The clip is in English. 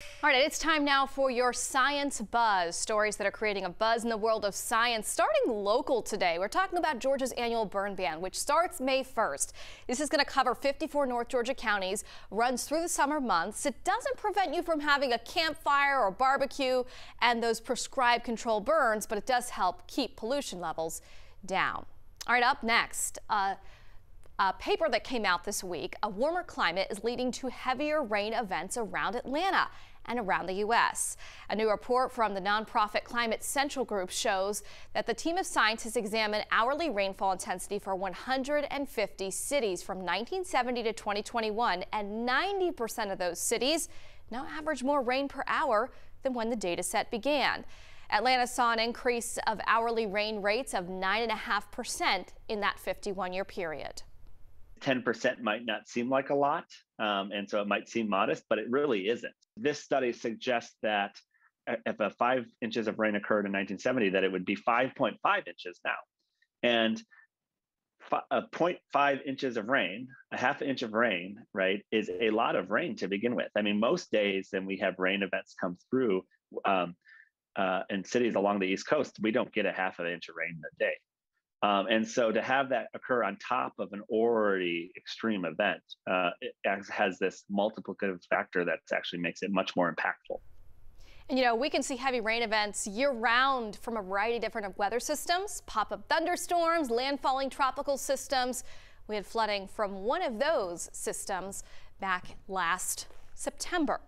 All right, it's time now for your science buzz. Stories that are creating a buzz in the world of science, starting local today. We're talking about Georgia's annual burn ban, which starts May 1st. This is going to cover 54 North Georgia counties, runs through the summer months. It doesn't prevent you from having a campfire or barbecue and those prescribed control burns, but it does help keep pollution levels down. All right, up next. Uh, a paper that came out this week, a warmer climate is leading to heavier rain events around Atlanta and around the U.S. A new report from the nonprofit Climate Central Group shows that the team of scientists examined hourly rainfall intensity for 150 cities from 1970 to 2021, and 90% of those cities now average more rain per hour than when the data set began. Atlanta saw an increase of hourly rain rates of 9.5% in that 51 year period. 10% might not seem like a lot, um, and so it might seem modest, but it really isn't. This study suggests that if a five inches of rain occurred in 1970, that it would be 5.5 inches now. And a 0.5 inches of rain, a half inch of rain, right, is a lot of rain to begin with. I mean, most days, when we have rain events come through um, uh, in cities along the East Coast, we don't get a half an inch of rain in a day. Um, and so to have that occur on top of an already extreme event uh, has this multiplicative factor that actually makes it much more impactful. And you know, we can see heavy rain events year round from a variety of different weather systems, pop-up thunderstorms, landfalling tropical systems. We had flooding from one of those systems back last September.